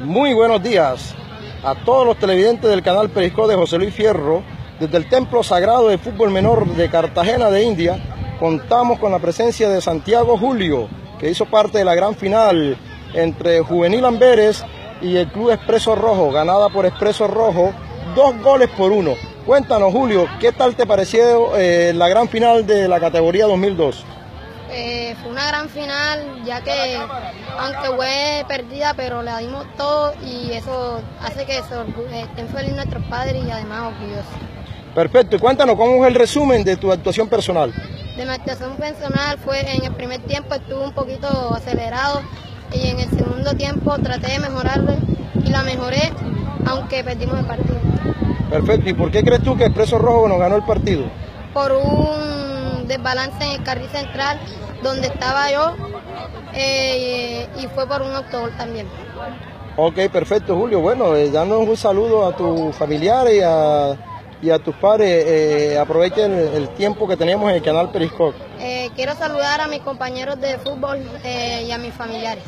Muy buenos días a todos los televidentes del canal Perisco de José Luis Fierro. Desde el Templo Sagrado de Fútbol Menor de Cartagena de India, contamos con la presencia de Santiago Julio, que hizo parte de la gran final entre Juvenil Amberes y el Club Expreso Rojo, ganada por Expreso Rojo, dos goles por uno. Cuéntanos, Julio, ¿qué tal te pareció eh, la gran final de la categoría 2002? Eh, fue una gran final, ya que aunque fue perdida, pero le dimos todo y eso hace que estén felices nuestros padres y además orgullosos. Perfecto, y cuéntanos cómo es el resumen de tu actuación personal. De mi actuación personal fue en el primer tiempo estuve un poquito acelerado y en el segundo tiempo traté de mejorarlo y la mejoré, aunque perdimos el partido. Perfecto, ¿y por qué crees tú que Expreso Rojo nos ganó el partido? Por un desbalance en el carril central donde estaba yo eh, y fue por un autogol también. Ok, perfecto Julio. Bueno, eh, danos un saludo a tus familiares y a, y a tus padres. Eh, aprovechen el, tiempo que tenemos en el canal Periscope. quiero saludar a mis compañeros de fútbol y a mis familiares.